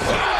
We've.